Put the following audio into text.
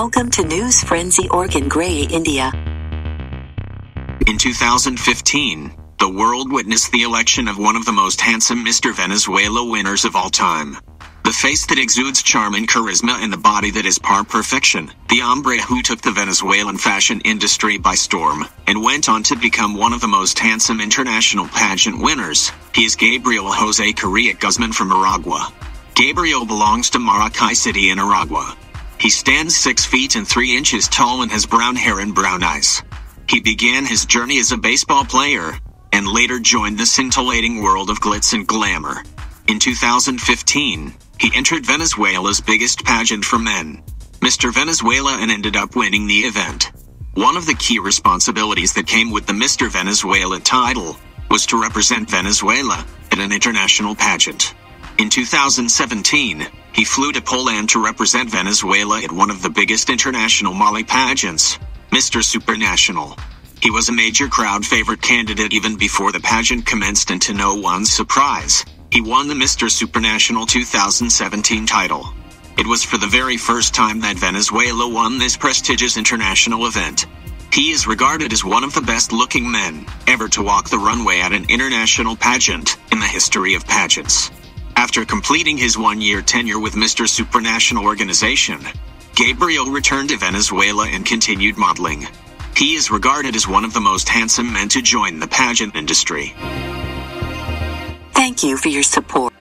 Welcome to News Frenzy Organ Grey, India. In 2015, the world witnessed the election of one of the most handsome Mr. Venezuela winners of all time. The face that exudes charm and charisma and the body that is par perfection. The hombre who took the Venezuelan fashion industry by storm and went on to become one of the most handsome international pageant winners. He is Gabriel Jose Correa Guzman from Aragua. Gabriel belongs to Maracay City in Aragua. He stands 6 feet and 3 inches tall and has brown hair and brown eyes. He began his journey as a baseball player and later joined the scintillating world of glitz and glamour. In 2015, he entered Venezuela's biggest pageant for men, Mr. Venezuela, and ended up winning the event. One of the key responsibilities that came with the Mr. Venezuela title was to represent Venezuela at an international pageant. In 2017, he flew to Poland to represent Venezuela at one of the biggest international Molly pageants, Mr. Supranational. He was a major crowd favorite candidate even before the pageant commenced and to no one's surprise, he won the Mr. Supranational 2017 title. It was for the very first time that Venezuela won this prestigious international event. He is regarded as one of the best looking men ever to walk the runway at an international pageant in the history of pageants. After completing his one year tenure with Mr. Supranational organization, Gabriel returned to Venezuela and continued modeling. He is regarded as one of the most handsome men to join the pageant industry. Thank you for your support.